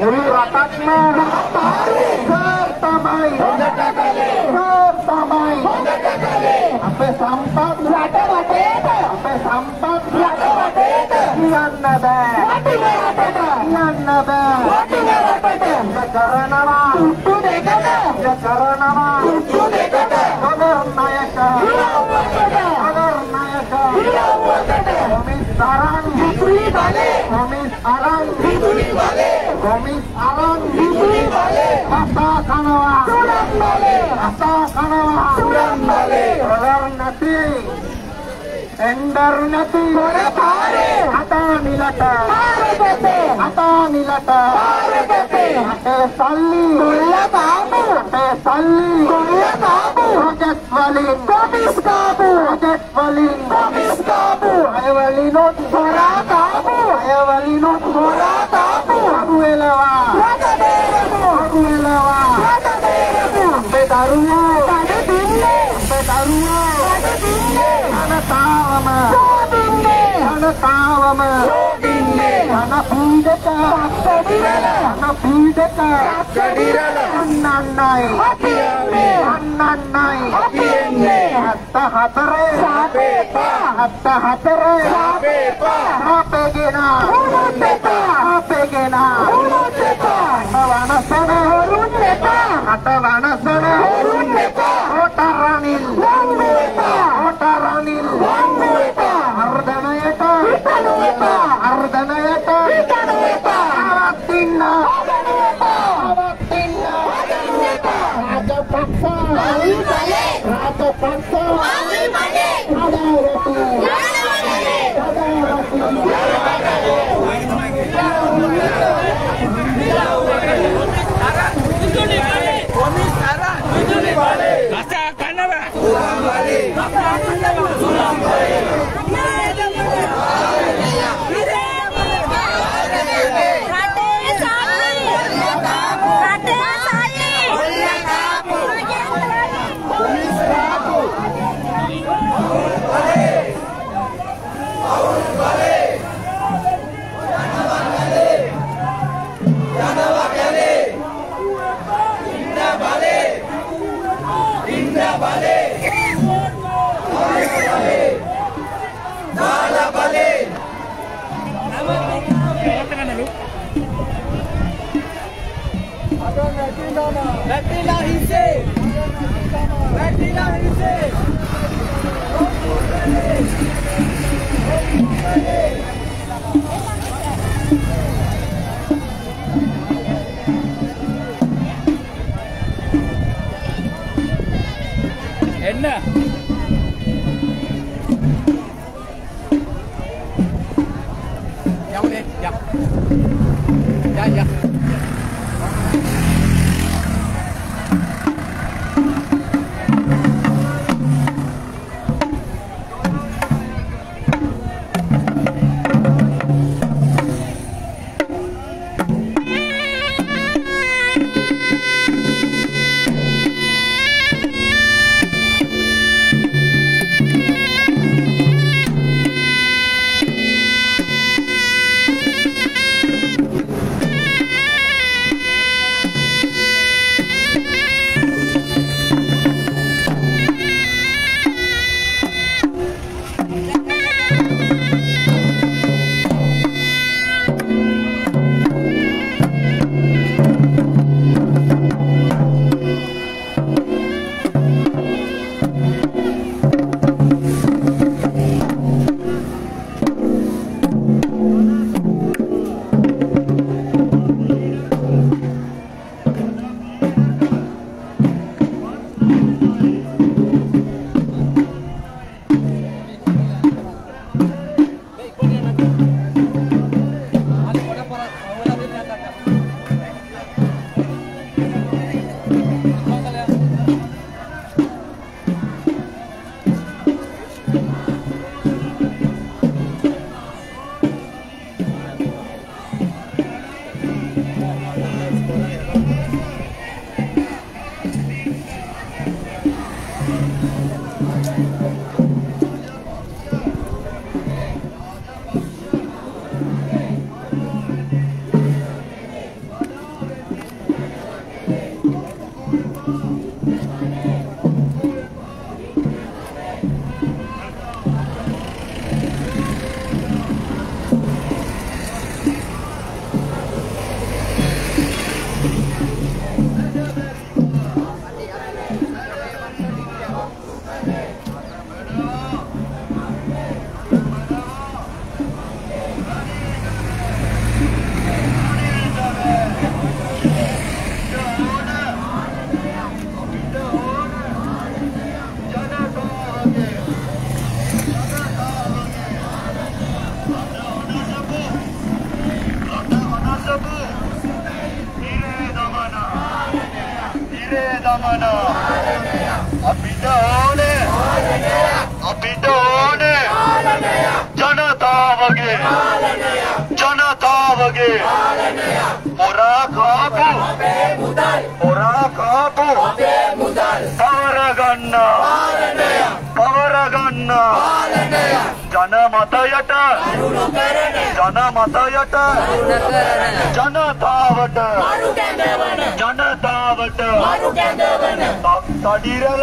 Mulai ratakan, mulai ratakan, සම්පත් රට වටේට අපේ සම්පත් රට වටේට කියන්න බෑ කියන්න බෑ ඉඳ කරනවා තුට්ටු දෙකට ඉඳ කරනවා තුට්ටු දෙකට නගරනායක නගරනායක කොමිස් අරන් විදුලි බලේ කොමිස් අරන් විදුලි බලේ කොමිස් අරන් විදුලි බලේ අසා කනවා සුරන් බලේ අසා කනවා සුරන් බලේ රවර් නැති එන්ඩර් නැති මොන පාරේ අතා නිලට පාරපතේ අතා නිලට පාරපතේ අතේ සල්ලි මුල්ල බාපු අතේ සල්ලි මුල්ල බාපු ප්‍රොජෙක්ට් වලින් කොමිස් කාපු ප්‍රොජෙක්ට් වලින් කොමිස් කාපු අයවලිනොත් හොරා කාපු අයවලිනොත් හොරා කාපු අඩු වෙලවා රට බේරපු අඩු වෙලවා රට බේරපු අපේ දරුවෝ කඩ දුන්නේ අපේ දරුවෝ කඩ දුන්නේ ජනතාවම සෝදින්නේ ජනතාවම සෝදින්නේ ජන පීඩක අක්කඩිරල ජන පීඩක අක්කඩිරල අන්නන්නයි අපියන්නේ අන්නන්නයි අපියන්නේ හත්ත හතරේ සාපේපා හත්ත හතරේ සාපේපා සාපේගෙන උනුත් එපා සාපේගෙන උනුත් එපා වනසන හොරුන් එපා හත වනසන හොරුන් එපා හොතරනින් Batila hise. Batila hise. என்ன Ya boleh, ya. Ya, ya. ජනතාවගේ හොරා කාපු. හොරා කාපු. පවරගන්න. පවරගන්න. ජනමතයට. ජනමතයට. ජනතාවට. ජනතාවට. තඩිරල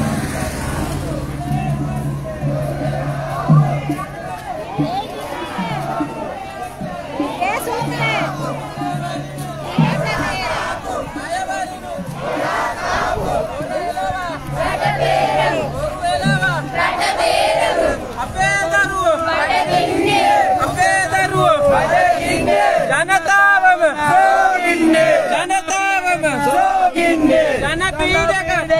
ජන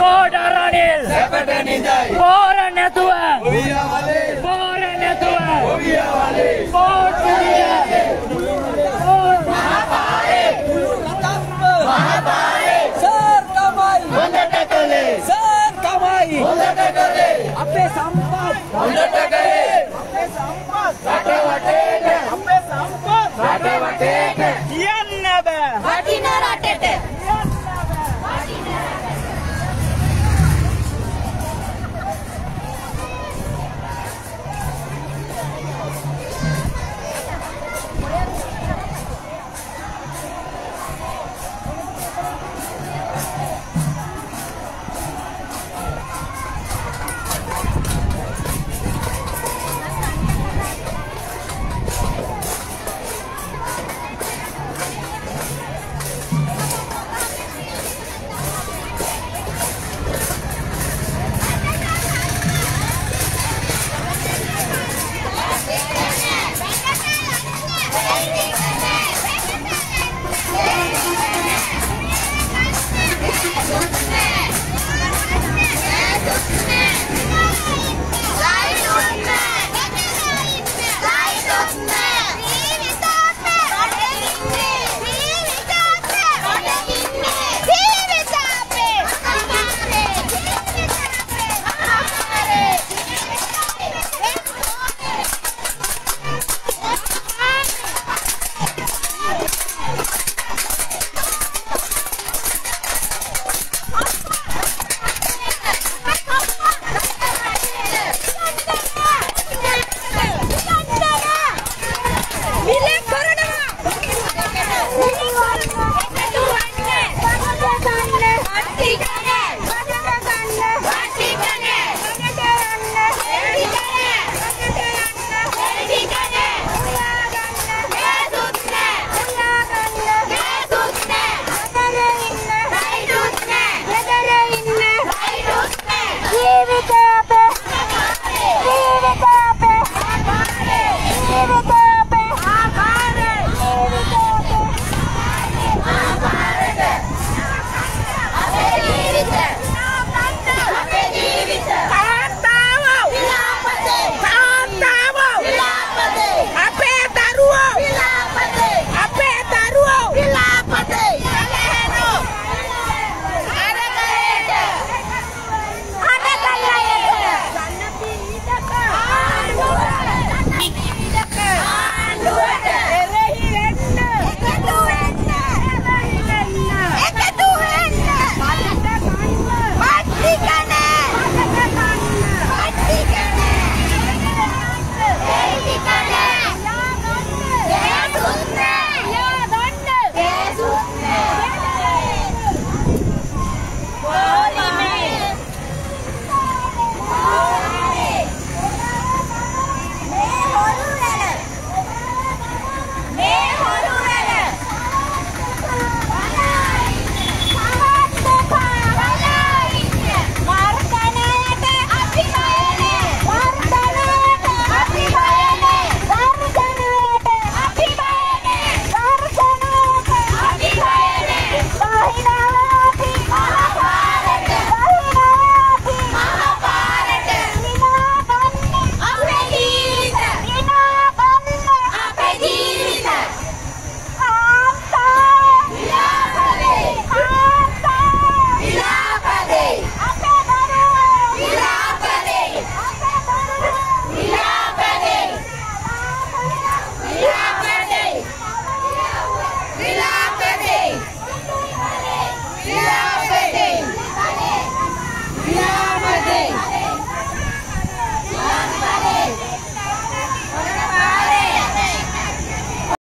කෝඩරණිල් සැපට නිදයි. පෝර නැතුව. ඔවියාවලේ පෝර නැතුව. ඔවියාවලේ පෝට්ටුලිය පෝට් මහපාරේ. කතම්ම මහපාරේ. සර් තමයි. හොඳට කළේ. සර් තමයි. හොඳට කළේ.